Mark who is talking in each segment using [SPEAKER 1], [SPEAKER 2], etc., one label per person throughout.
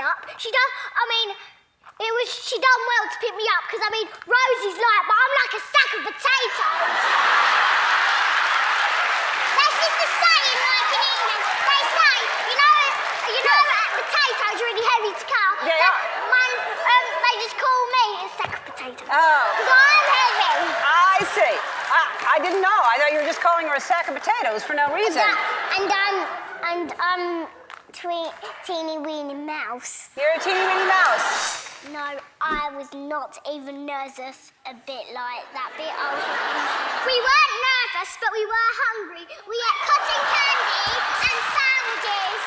[SPEAKER 1] up. She done, I mean, it was, she done well to pick me up because, I mean, Rosie's light, but I'm like a sack of potatoes. That's just the saying, like in England. They say, you know, you know yes. that potatoes are really heavy to carry. Yeah, that, yeah. My, um, they just call me a sack of potatoes.
[SPEAKER 2] Oh.
[SPEAKER 1] Because I'm heavy.
[SPEAKER 2] I see. I, didn't know. I thought you were just calling her a sack of potatoes for no reason.
[SPEAKER 1] And, uh, and um, and um, teeny weeny mouse.
[SPEAKER 2] You're a teeny weeny mouse.
[SPEAKER 1] No, I was not even nervous. A bit like that bit. I was. We weren't nervous, but we were hungry. We ate cotton candy and sandwiches.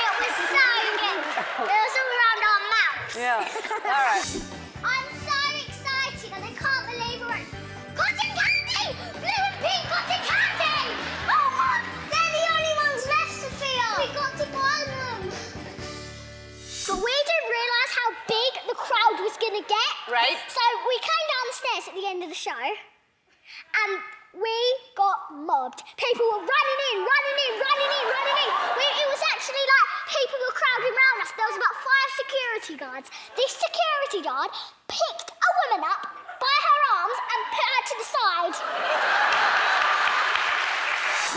[SPEAKER 1] It was so good. It was all around our mouths. Yeah. All
[SPEAKER 2] right.
[SPEAKER 1] Right. So we came down the stairs at the end of the show and we got mobbed. People were running in, running in, running in, running in. We, it was actually like people were crowding around us. There was about five security guards. This security guard picked a woman up by her arms and put her to the side.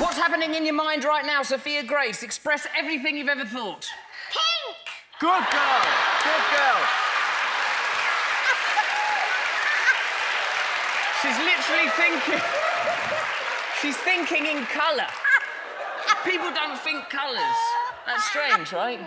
[SPEAKER 3] What's happening in your mind right now, Sophia Grace? Express everything you've ever thought.
[SPEAKER 1] Pink!
[SPEAKER 3] Good girl. Good girl. She's literally thinking. She's thinking in colour. People don't think colours. That's strange, right?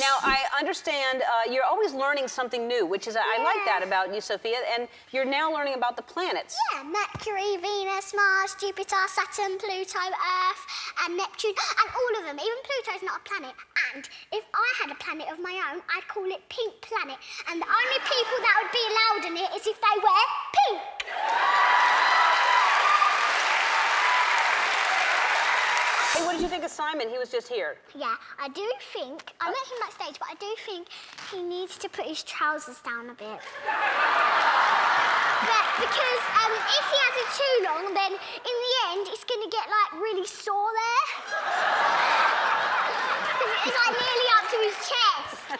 [SPEAKER 2] Now, I understand uh, you're always learning something new, which is, I like that about you, Sophia, and you're now learning about the planets.
[SPEAKER 1] Yeah, Mercury, Venus, Mars, Jupiter, Saturn, Pluto, Earth, and Neptune, and all of them. Even Pluto's not a planet. And if I had a planet of my own, I'd call it Pink Planet. And the only people that would be allowed in it is if they wear pink.
[SPEAKER 2] Hey, what did you think of Simon? He was just here.
[SPEAKER 1] Yeah, I do think, I met him backstage, but I do think he needs to put his trousers down a bit. but because um, if he has it too long, then in the end, it's going to get like really sore there. it's like nearly up to his chest.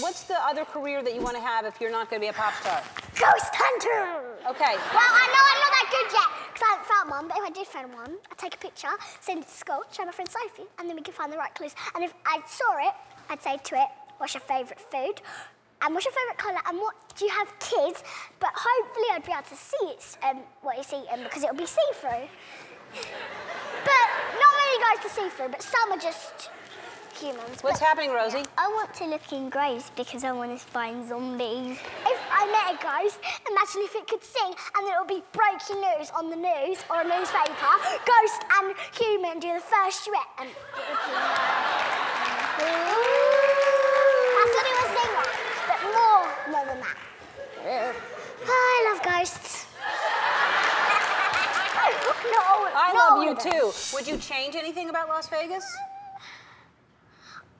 [SPEAKER 2] What's the other career that you want to have if you're not going to be a pop star?
[SPEAKER 1] Ghost hunter!
[SPEAKER 2] Okay.
[SPEAKER 1] Well, I know I'm not that good yet, because I haven't found one, but if I did find one, I'd take a picture, send it to school, show my friend Sophie, and then we can find the right clues. And if I saw it, I'd say to it, what's your favourite food? And what's your favourite colour? And what do you have kids? But hopefully I'd be able to see it's, um, what it's eating because it'll be see-through. but not many guys to see-through, but some are just humans. What's
[SPEAKER 2] happening, Rosie?
[SPEAKER 1] I want to look in ghosts because I want to find zombies. If I met a ghost, imagine if it could sing and then it would be breaking news on the news or a newspaper. Ghost and human do the first duet and. That's what it was singing, but more, more than that. I love ghosts. no, I love you too.
[SPEAKER 2] Would you change anything about Las Vegas?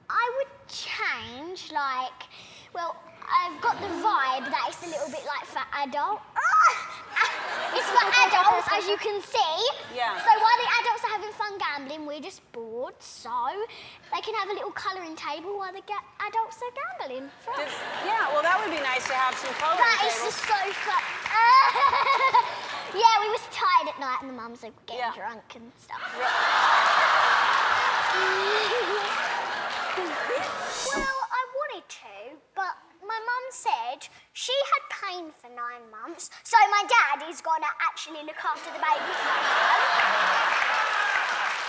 [SPEAKER 1] I would change, like, well, I've got the vibe that it's a little bit like for adult. Ah! It's for adults, as you can see. Yeah. So while the adults are having fun gambling, we're just bored. So they can have a little colouring table while the adults are gambling. Did-
[SPEAKER 2] yeah, well, that would be nice to have some. That is just
[SPEAKER 1] so fun. yeah, we was tired at night and the mums are getting Yeah. drunk and stuff. well, I wanted to, but my mum said she had pain for nine months, so my dad is going to actually look after the baby.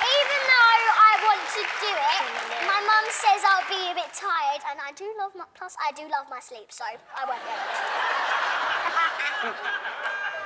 [SPEAKER 1] Even though I want to do it, my mum says I'll be a bit tired, and I do love my, plus I do love my sleep, so I won't be able.